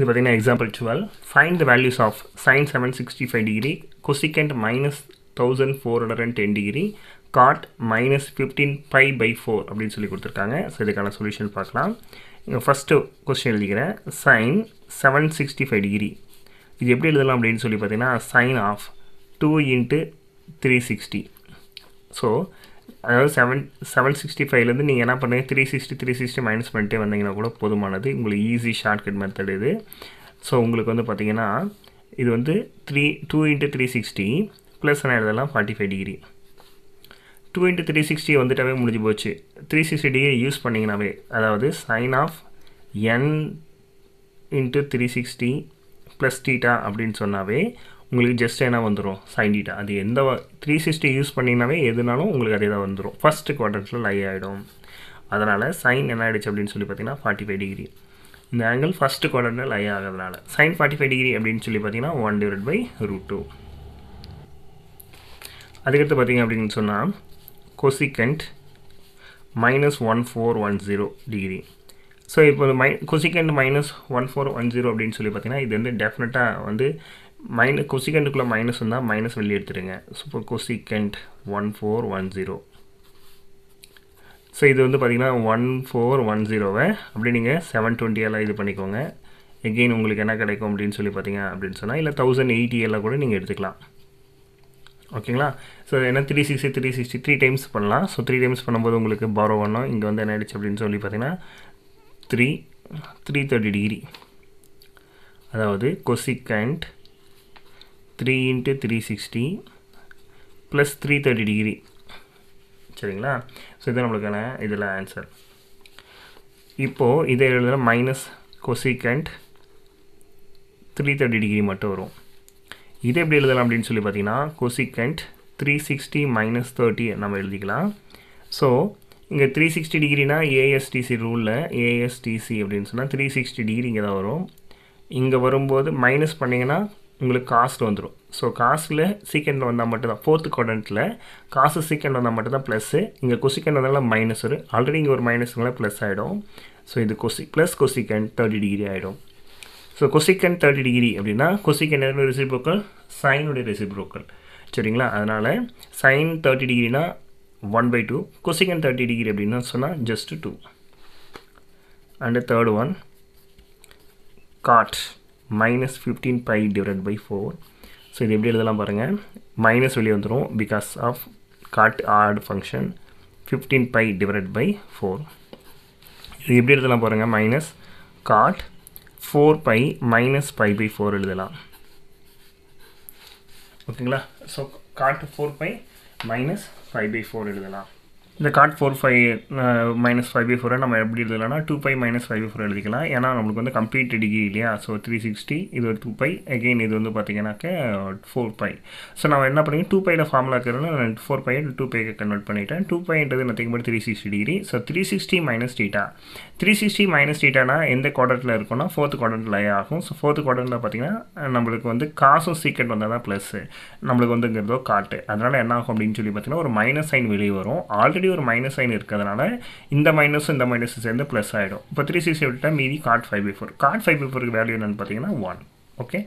இது பார்த்தீங்கன்னா example twelve find the values of sine seven sixty five degree cosecant minus thousand four hundred and ten degree cot minus fifteen pi by four அப்படின்னு சொல்லி கொடுத்துருக்காங்க. So இதுக்கான solution பார்க்கலாம். இங்கே first question எழுதிக்கிறேன். Sine seven sixty five degree இது எப்படி எழுதலாம் அப்படின்னு சொல்லி பார்த்தீங்கன்னா sine of two into three sixty so அதாவது செவன் செவன் சிக்ஸ்டி ஃபைவ்லேருந்து நீங்கள் என்ன பண்ணுங்கள் three sixty three sixty minus பண்ணிட்டே வந்தீங்கன்னா கூட போதுமானது. உங்களுக்கு ஈஸி ஷார்ட்கட் மெத்தட் இது. ஸோ உங்களுக்கு வந்து பார்த்தீங்கன்னா இது வந்து three two into three sixty plus நான் எழுதலாம் forty five degree two into three sixty வந்துட்டாவே முடிஞ்சு போச்சு. த்ரீ சிக்ஸ்டி டிகிரி யூஸ் பண்ணிங்கனாவே அதாவது sine of n into three sixty plus theta அப்படின்னு சொன்னாவே உங்களுக்கு ஜஸ்ட் என்ன வந்துடும் சைன் டீட்டா அது எந்த த்ரீ சிக்ஸ்டி யூஸ் பண்ணிங்கனாவே எதுனாலும் உங்களுக்கு அதே தான் வந்துடும் ஃபஸ்ட்டு குவாட்ரண்ட்டில் லை ஆகிடும் அதனால் சைன் என்ன ஆகிடுச்சு அப்படின்னு சொல்லி பார்த்தீங்கன்னா ஃபார்ட்டி ஃபைவ் டிகிரி இந்த ஆங்கிள் ஃபஸ்ட்டு குவாட்ரண்ட்டில் லை ஆகிறதுனால. சைன் ஃபார்ட்டி ஃபைவ் டிகிரி அப்படின்னு சொல்லி பார்த்தீங்கன்னா one divide by root two அதுக்கடுத்து பார்த்தீங்க அப்படின்னு சொன்னால் cosecant minus one four one zero degree so இப்போ my cosecant minus one four one zero அப்படின்னு சொல்லி பார்த்தீங்கன்னா இது வந்து டெஃபினட்டாக வந்து மைனஸ் கொசிகண்டுக்குள்ளே மைனஸ் இருந்தால் மைனஸ் வெளியே எடுத்துடுங்க. Super cosecant one four one zero so இது வந்து பார்த்திங்கன்னா ஒன் ஃபோர் ஒன் ஜீரோவை அப்படி நீங்கள் செவன் டுவெண்ட்டியெல்லாம் இது பண்ணிக்கோங்க. எகெயின் உங்களுக்கு என்ன கிடைக்கும் அப்படின்னு சொல்லி பார்த்தீங்க அப்படின்னு சொன்னால் இல்லை தௌசண்ட் எயிட்டி எல்லாம் கூட நீங்கள் எடுத்துக்கலாம். ஓகேங்களா ஸோ என்ன three sixty three sixty three times பண்ணலாம். ஸோ த்ரீ டைம்ஸ் பண்ணும்போது உங்களுக்கு பாரோ பண்ணோம். இங்கே வந்து என்ன ஆயிடுச்சு அப்படின்னு சொல்லி பார்த்தீங்கன்னா த்ரீ த்ரீ தேர்ட்டி டிகிரி அதாவது cosecant three into three sixty plus three thirty degree சரிங்களா? ஸோ இது நம்மளுக்கான இதில் ஆன்சர் இப்போது இதை எழுதுகிற minus cosecant three thirty degree மட்டும் வரும். இதை எப்படி எழுதலாம் அப்படின்னு சொல்லி பார்த்தீங்கன்னா cosecant three sixty minus thirty நம்ம எழுதிக்கலாம். ஸோ இங்கே த்ரீ சிக்ஸ்டி டிகிரினா ஏஎஸ்டிசி ரூலில் ஏஎஸ்டிசி அப்படின்னு சொன்னால் த்ரீ சிக்ஸ்டி டிகிரி இங்கே தான் வரும். இங்கே வரும்போது மைனஸ் பண்ணிங்கன்னா உங்களுக்கு காஸ்ட் வந்துடும் ஸோ காசில் சீக்கெண்ட் வந்தால் மட்டும்தான். ஃபோர்த்து குவாட்ரண்ட்டில் காசு சீக்கண்ட் வந்தால் மட்டும்தான் ப்ளஸ்ஸு இங்கே கொசிக்கன் வந்தாலும் மைனஸ் வரும் ஆல்ரெடி இங்கே ஒரு மைனஸ்னால ப்ளஸ் ஆகிடும் ஸோ இது cosec plus cosecant thirty degree ஆகிடும் ஸோ கொசிக்கன் தேர்ட்டி டிகிரி அப்படின்னா கொசிக்கன் என்ன ரெசிப்ரோக்கல் சைனுடைய ரெசிப்ரோக்கல் சரிங்களா? அதனால் sign thirty டிகிரினா one by two cosecant thirty degree அப்படின்னா சொன்னால் just two and third one cot minus fifteen pi divide by four so இது எப்படி எழுதலாம் பாருங்கள் மைனஸ் வெளியே வந்துடும் because of cot odd function fifteen pi divide by four இது எப்படி எழுதலாம் பாருங்கள் minus cot four pi minus pi by four எழுதலாம். ஓகேங்களா? So cot four pi minus five pi by எழுதலாம். இந்த cot four five minus five pi ஃபோரை நம்ம எப்படி எழுதலாம்னா two pi minus five pi by எழுதிக்கலாம். ஏன்னா நம்மளுக்கு வந்து கம்ப்ளீட் டிகிரி இல்லையா? ஸோ த்ரீ சிக்ஸ்டி இது ஒரு டூ பை அகெயின் இது வந்து பார்த்தீங்கன்னாக்க ஃபோர் பை ஸோ நம்ம என்ன பண்ணி டூ பையில் ஃபார்முலா இருக்கிறதுனால ஃபோர் பை டூ பைக்கு கன்வெர்ட் பண்ணிட்டேன். Two பைன்றது nothing but three sixty degree so three sixty minus theta three sixty minus டீட்டானா எந்த குவாட்ரண்ட்டில் இருக்கும்னா ஃபோர்த் குவாட்ரண்ட்டில் ஆகும். ஸோ ஃபோர்த் குவாட்ரண்ட்டில் பார்த்தீங்கன்னா நம்மளுக்கு வந்து காசும் சீக்கிரம் வந்தால் தான் ப்ளஸ்ஸு நம்மளுக்கு வந்துங்கிறதோ காட்டு. அதனால் என்ன ஆகும் அப்படின்னு சொல்லி பார்த்தீங்கன்னா ஒரு மைனஸ் சைன் வெளியே வரும். ஆல்ரெடி ஒரு மைனஸ் சைன் இருக்கிறதுனால இந்த மைனஸ் இந்த மைனஸ் சேர்ந்து ப்ளஸ் ஆகிடும் இப்போ த்ரீ சிக்ஸ்டி விட்டால் மீதி God five pi four God five pi ஃபோருக்கு வேல்யூ என்னென்னு பார்த்தீங்கன்னா ஒன் ஓகே